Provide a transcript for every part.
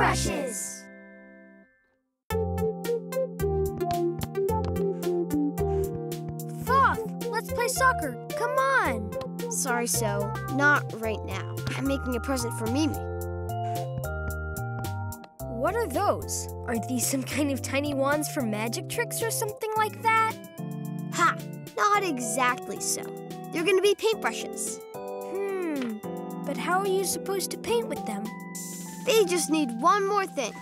paintbrushes! Foth, let's play soccer. Come on. Sorry, So. Not right now. I'm making a present for Mimi. What are those? Are these some kind of tiny wands for magic tricks or something like that? Ha! Not exactly so. They're gonna be paintbrushes. Hmm. But how are you supposed to paint with them? They just need one more thing.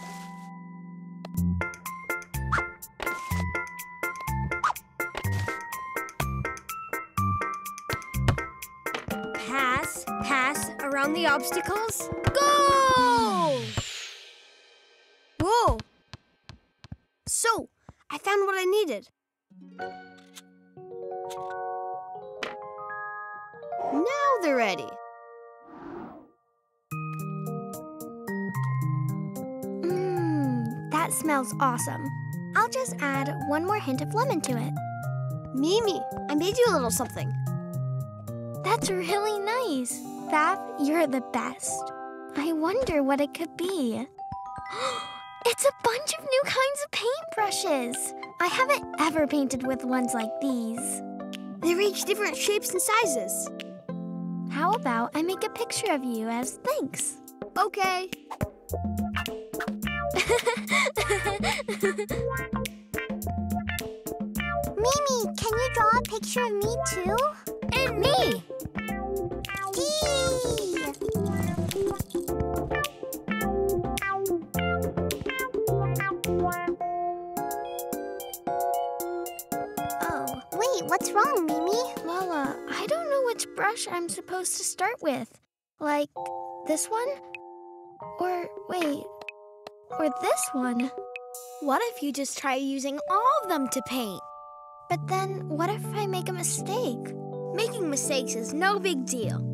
Pass, pass around the obstacles. Go! Whoa! So, I found what I needed. Now they're ready. That smells awesome. I'll just add one more hint of lemon to it. Mimi, I made you a little something. That's really nice. Fab, you're the best. I wonder what it could be. it's a bunch of new kinds of paintbrushes. I haven't ever painted with ones like these. They reach different shapes and sizes. How about I make a picture of you as thanks? Okay. Mimi, can you draw a picture of me too? And me! Oh, wait, what's wrong, Mimi? Uh, I don't know which brush I'm supposed to start with. Like, this one? Or, wait, or this one? What if you just try using all of them to paint? But then, what if I make a mistake? Making mistakes is no big deal.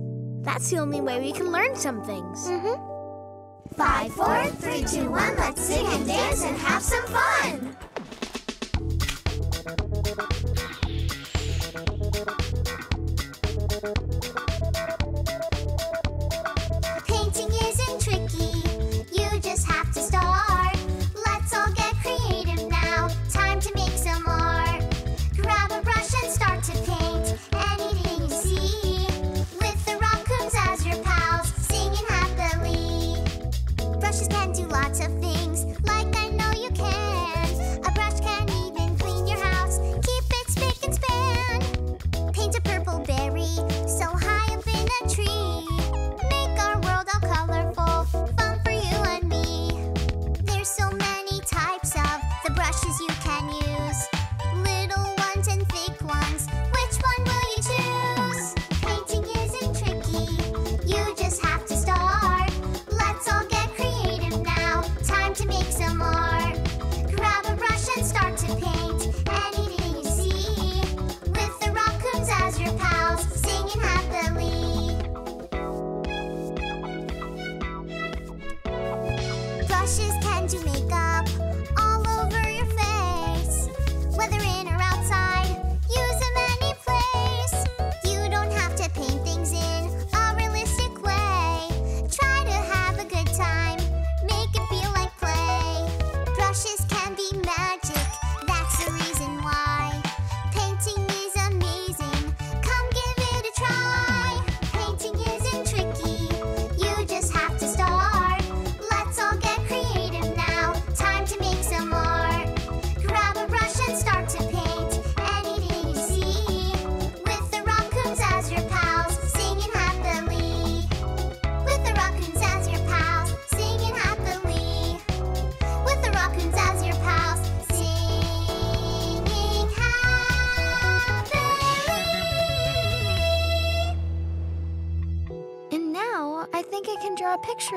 That's the only way we can learn some things. Mm-hmm. Five, four, three, two, one. Let's sing and dance and have some fun.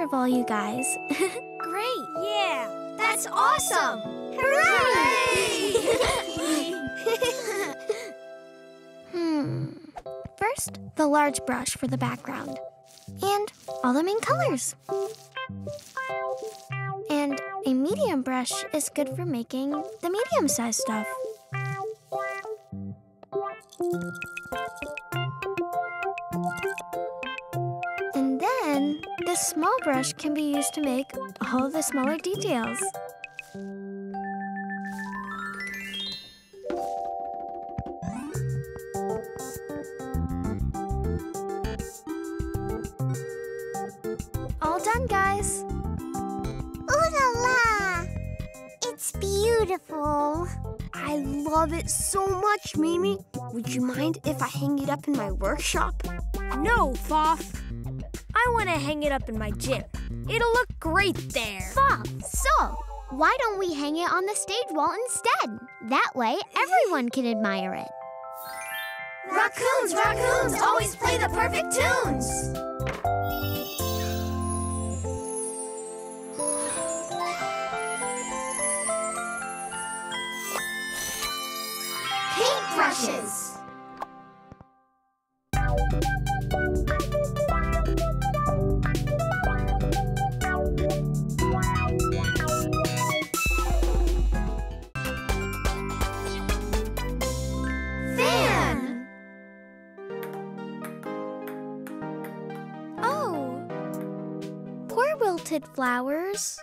Of all you guys. Great, yeah! That's awesome! Hooray! hmm. First, the large brush for the background. And all the main colors. And a medium brush is good for making the medium-sized stuff. This small brush can be used to make all the smaller details. All done, guys. Ooh la la! It's beautiful. I love it so much, Mimi. Would you mind if I hang it up in my workshop? No, Foff. I want to hang it up in my gym. It'll look great there. So why don't we hang it on the stage wall instead? That way, everyone can admire it. Raccoons, raccoons, always play the perfect tunes. Paintbrushes. Flowers.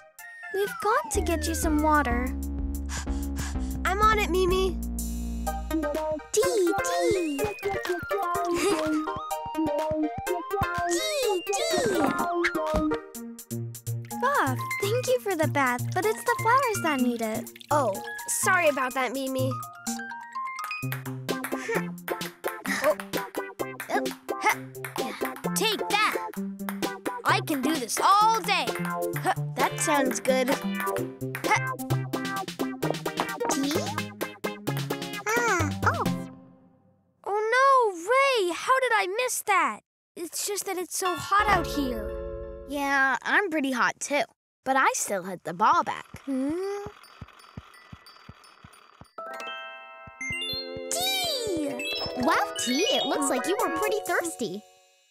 We've got to get you some water. I'm on it, Mimi. Dee dee. dee dee. Bob, thank you for the bath, but it's the flowers that need it. Oh, sorry about that, Mimi. Sounds good. Tea? Ah, oh, Oh no, Ray, how did I miss that? It's just that it's so hot out here. Yeah, I'm pretty hot too, but I still hit the ball back. Hmm? Tea! Wow, Tea, it looks like you were pretty thirsty.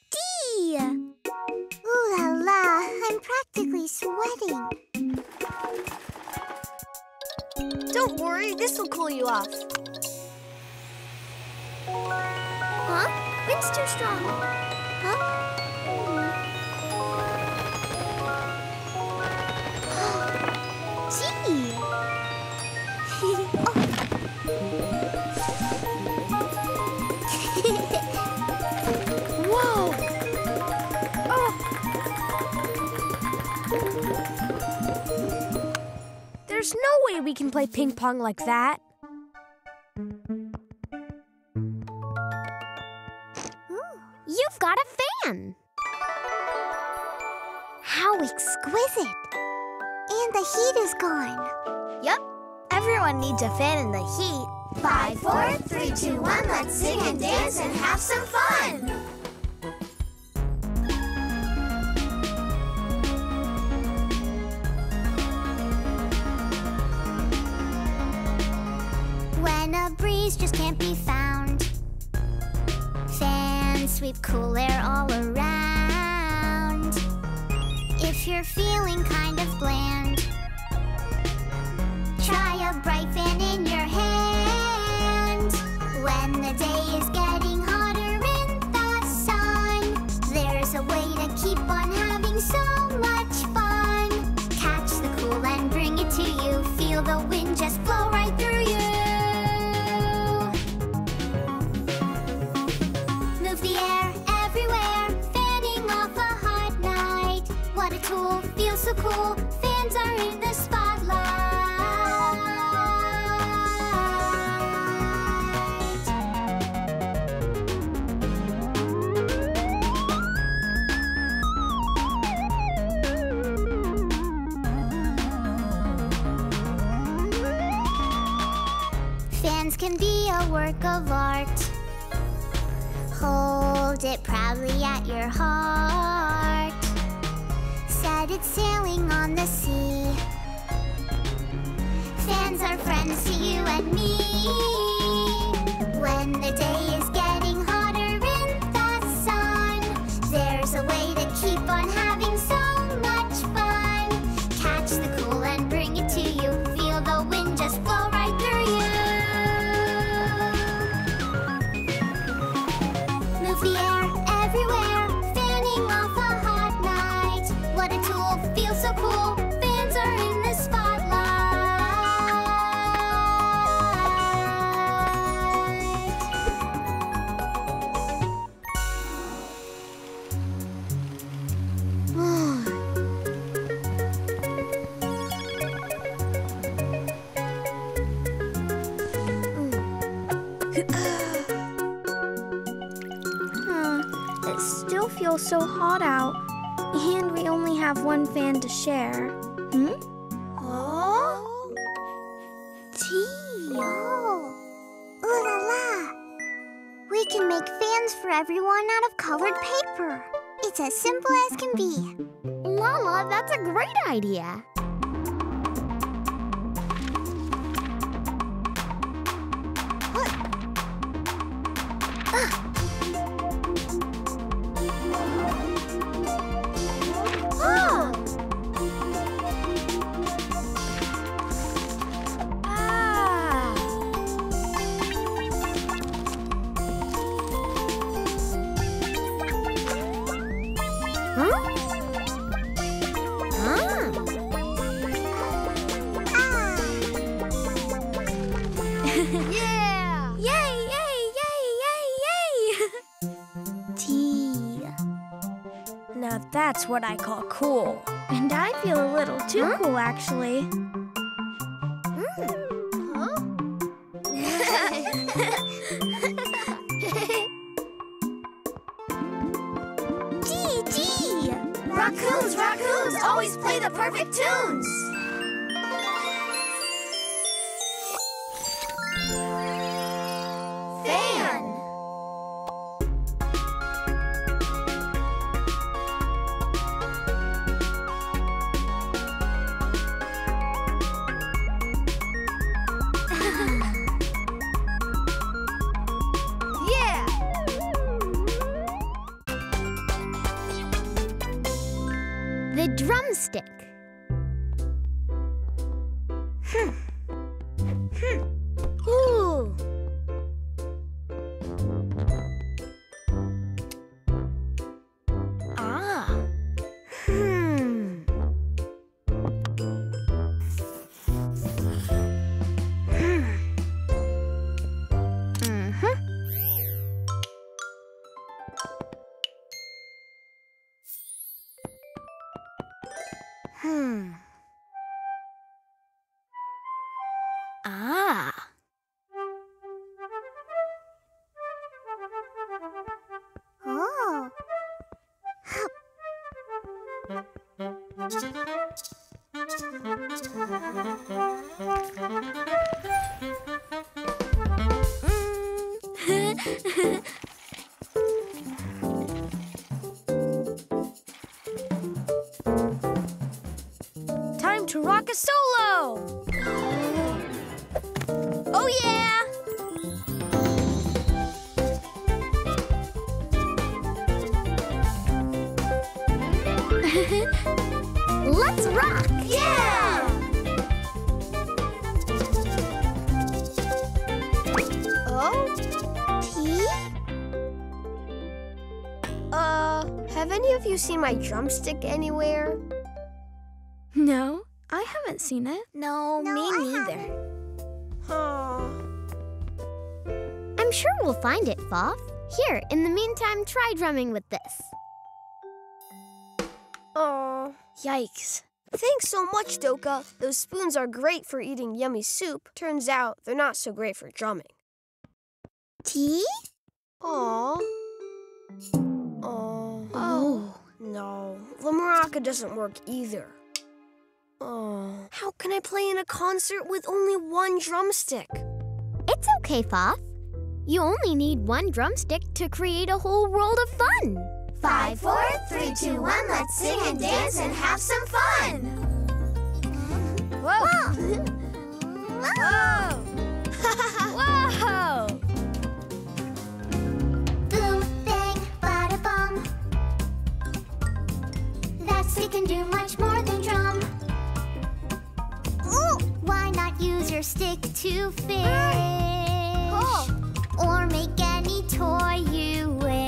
Tea! Practically sweating. Don't worry, this will cool you off. Huh? Wind's too strong. Huh? There's no way we can play ping pong like that. You've got a fan! How exquisite! And the heat is gone. Yep, everyone needs a fan in the heat. Five, four, three, two, one. Let's sing and dance and have some fun. Breeze just can't be found, fans sweep cool air all around. If you're feeling kind of bland, Try a bright fan in your hand. When the day is getting hotter in the sun, there's a way to keep on having so much fun. Catch the cool and bring it to you. Feel the wind just so cool. Fans are in the spotlight. Fans can be a work of art. Hold it proudly at your heart. It sailing on the sea. Fans are friends to you and me. When the day is Huh. It still feels so hot out. And we only have one fan to share. Hmm? Oh? Tea. Oh. Ooh la la. We can make fans for everyone out of colored paper. It's as simple as can be. Lala, that's a great idea. What I call cool. And I feel a little too cool, actually. Hmm, gee, gee! Raccoons, raccoons always play the perfect tunes! Hmm. Seen my drumstick anywhere? No, I haven't seen it. No, No, me I neither. Huh. I'm sure we'll find it, Foff. Here, in the meantime, try drumming with this. Oh. Yikes. Thanks so much, Doka. Those spoons are great for eating yummy soup. Turns out they're not so great for drumming. Tea? Aw. No, the maraca doesn't work either. Oh. How can I play in a concert with only one drumstick? It's okay, Foff. You only need one drumstick to create a whole world of fun. Five, four, three, two, one. Let's sing and dance and have some fun. Whoa! Whoa! Whoa! That stick can do much more than drum. Ooh, why not use your stick to fish? Or make any toy you wish.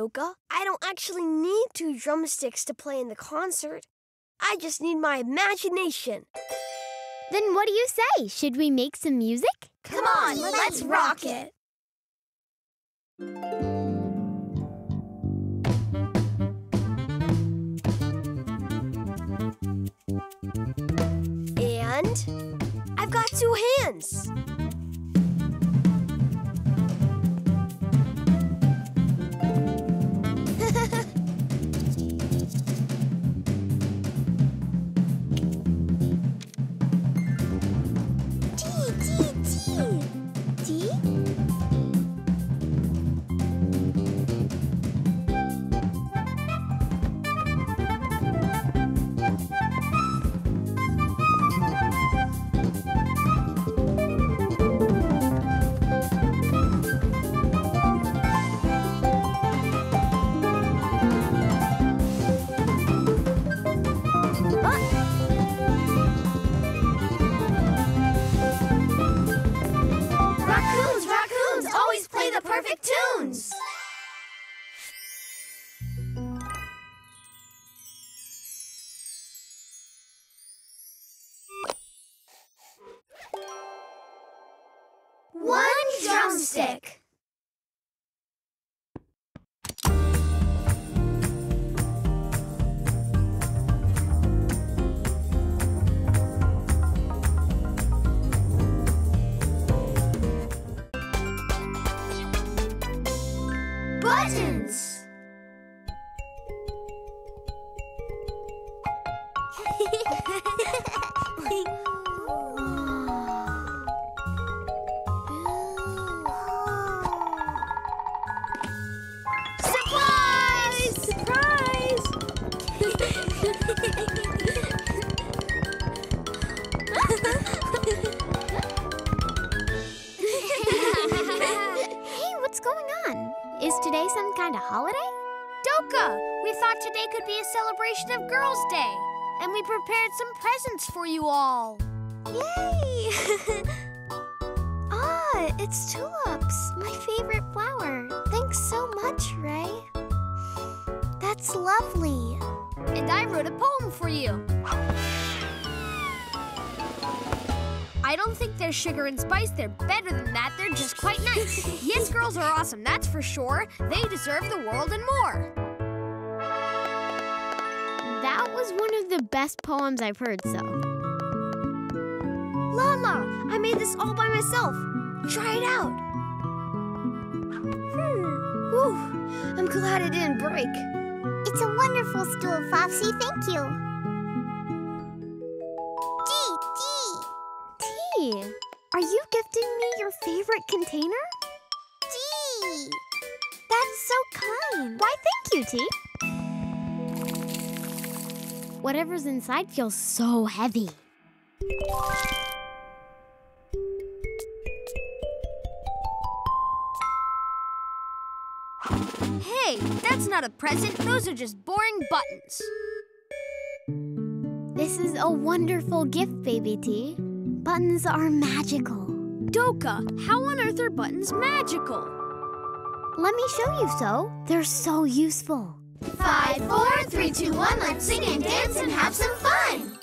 I get it, Doka. I don't actually need two drumsticks to play in the concert. I just need my imagination. Then what do you say? Should we make some music? Come on, let's rock it. And I've got two hands. Today some kind of holiday? Doka, we thought today could be a celebration of Girls' Day, and we prepared some presents for you all. Yay! ah, it's tulips, my favorite flower. Thanks so much, Ray. That's lovely. And I wrote a poem for you. I don't think they're sugar and spice. They're better than that. They're just quite nice. yes, girls are awesome, that's for sure. They deserve the world and more. That was one of the best poems I've heard, so. Lala, I made this all by myself. Try it out. Hmm. Whew. I'm glad it didn't break. It's a wonderful stool, Flopsy. Thank you. Favorite container? G. That's so kind. Why, thank you, T. Whatever's inside feels so heavy. Hey, that's not a present. Those are just boring buttons. This is a wonderful gift, Baby T. Buttons are magical. Doka, how on earth are buttons magical? Let me show you so. They're so useful. Five, four, three, two, one. Let's sing and dance and have some fun.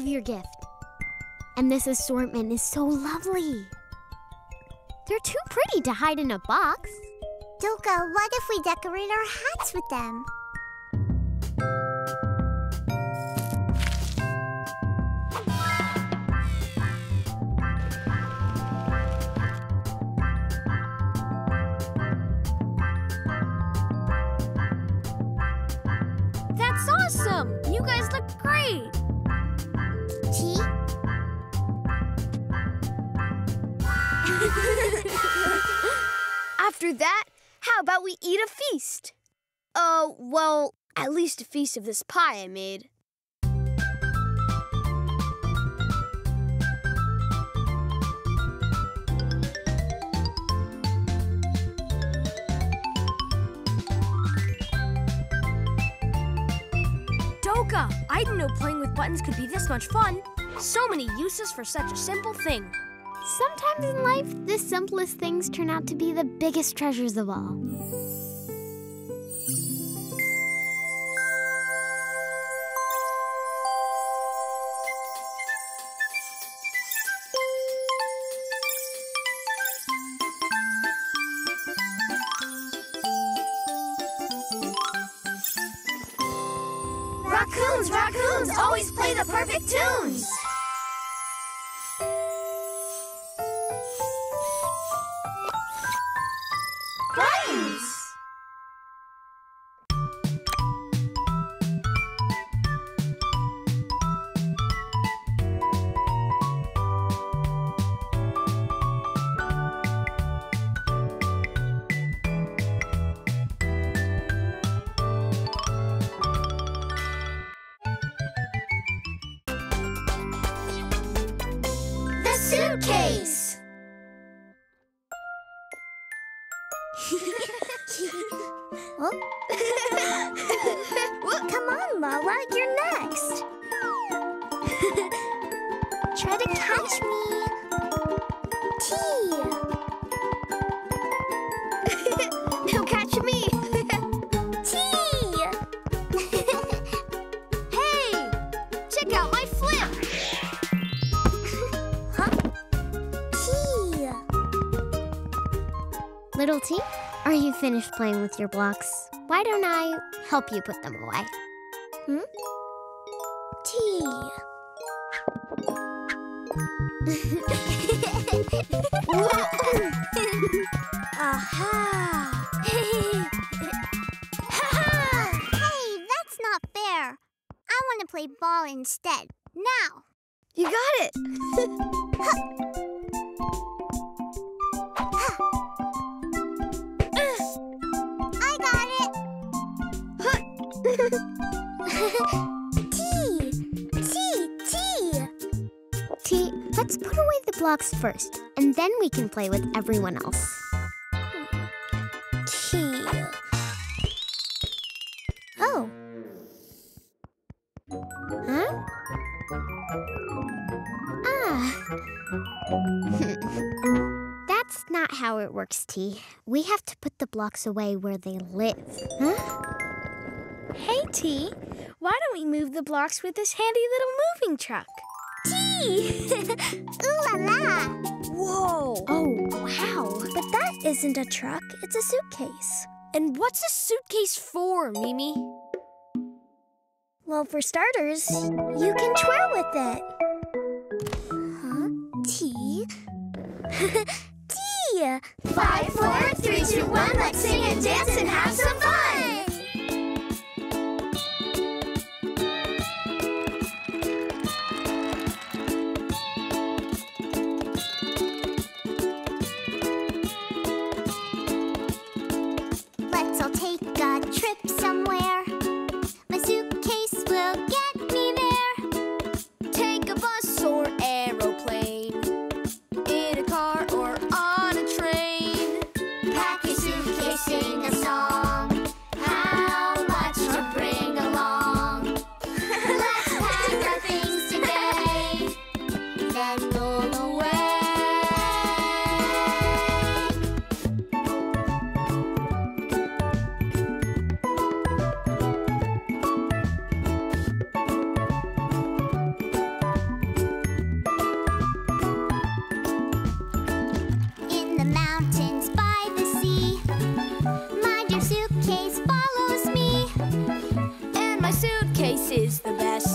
Love your gift. And this assortment is so lovely. They're too pretty to hide in a box. Doka, what if we decorate our hats with them? After that, how about we eat a feast? Uh, well, at least a feast of this pie I made. Doka, I didn't know playing with buttons could be this much fun. So many uses for such a simple thing. Sometimes in life, the simplest things turn out to be the biggest treasures of all. The finished playing with your blocks? Why don't I help you put them away? Hmm? T. Aha! Hey, that's not fair. I want to play ball instead. Now. You got it. it. T. T. T. T, let's put away the blocks first, and then we can play with everyone else. T. Oh. Huh? Ah. That's not how it works, T. We have to put the blocks away where they live. Huh? Hey, T. Why don't we move the blocks with this handy little moving truck? T. Ooh la la. Whoa! oh, wow. But that isn't a truck, it's a suitcase. And what's a suitcase for, Mimi? Well, for starters, you can twirl with it. Huh? T. T. Five, four, three, two, one. Let's sing and dance and have some fun. Suitcase is the best.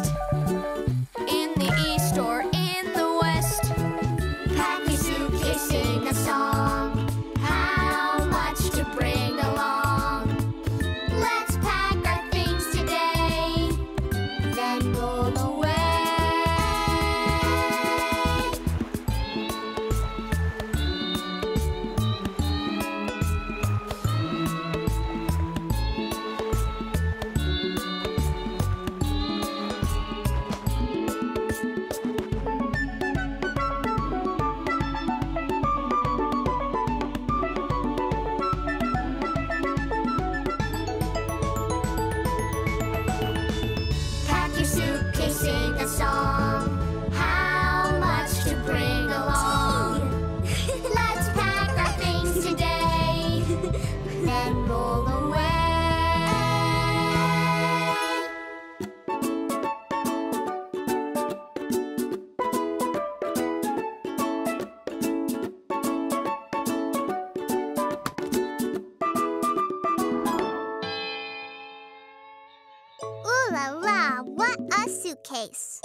Suitcase!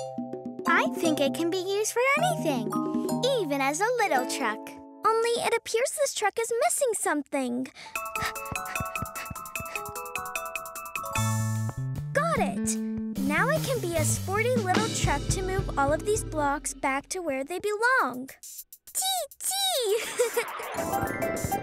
I think it can be used for anything, even as a little truck. Only it appears this truck is missing something. Got it! Now it can be a sporty little truck to move all of these blocks back to where they belong. Tee tee!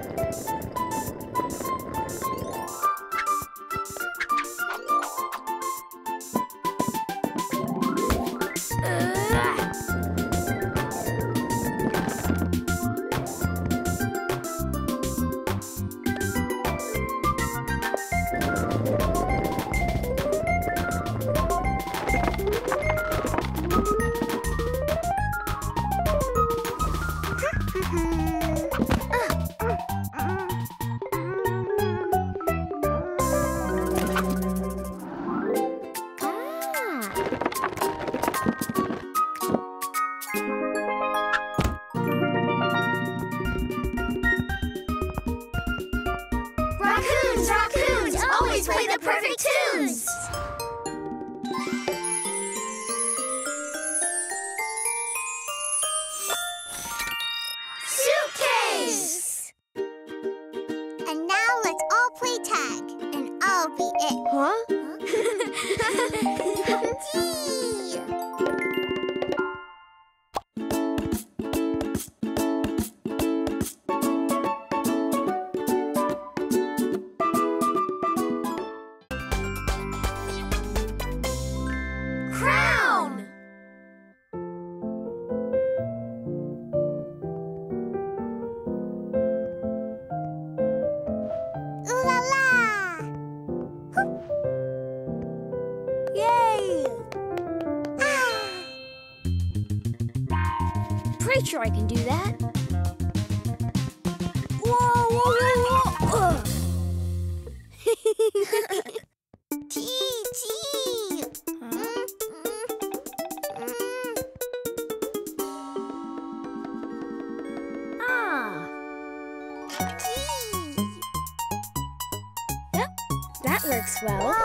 well.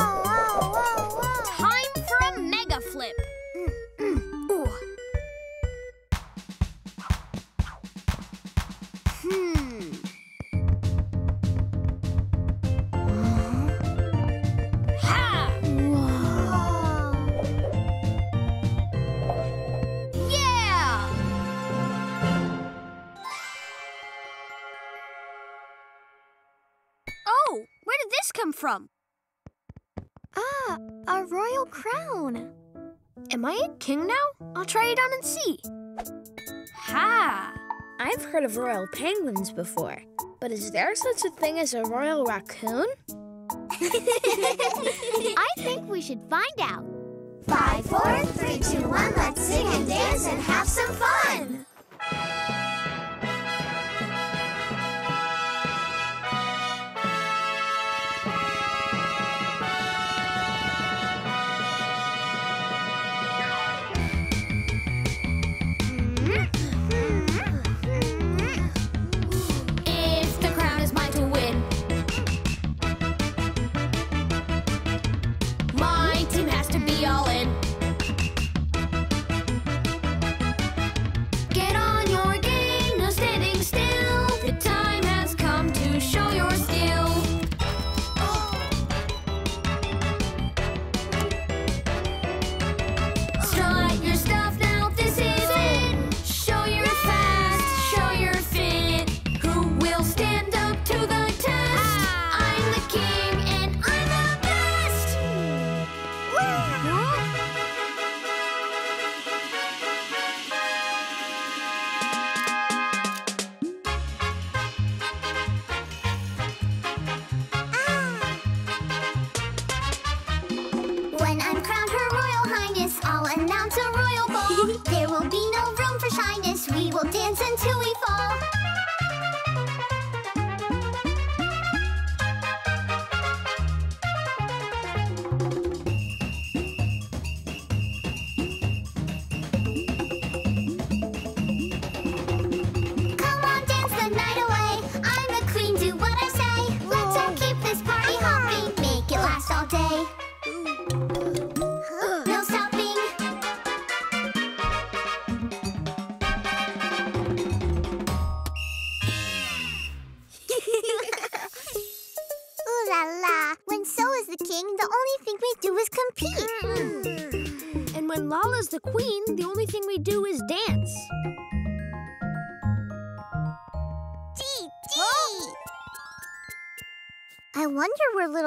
Am I a king now? I'll try it on and see. Ha! I've heard of royal penguins before, but is there such a thing as a royal raccoon? I think we should find out. Five, four, three, two, one. Let's sing and dance and have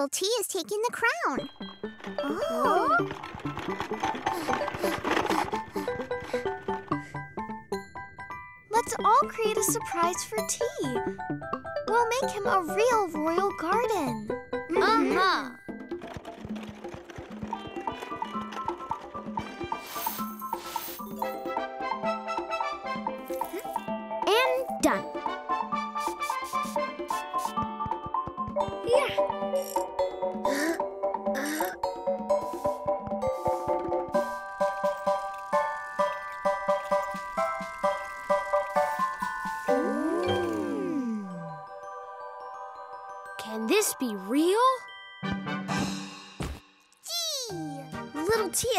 little T is taking the crown. Oh. Let's all create a surprise for tea. We'll make him a real royal garden. Uh-huh.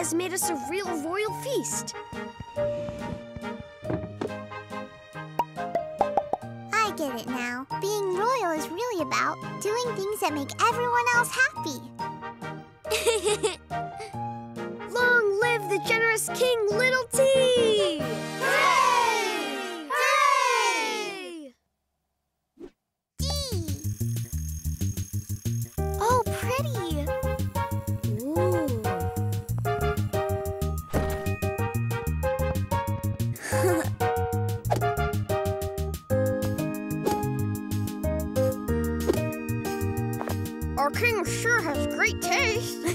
Has made us a real royal feast. I get it now. Being royal is really about doing things that make everyone else happy. Our king sure has great taste.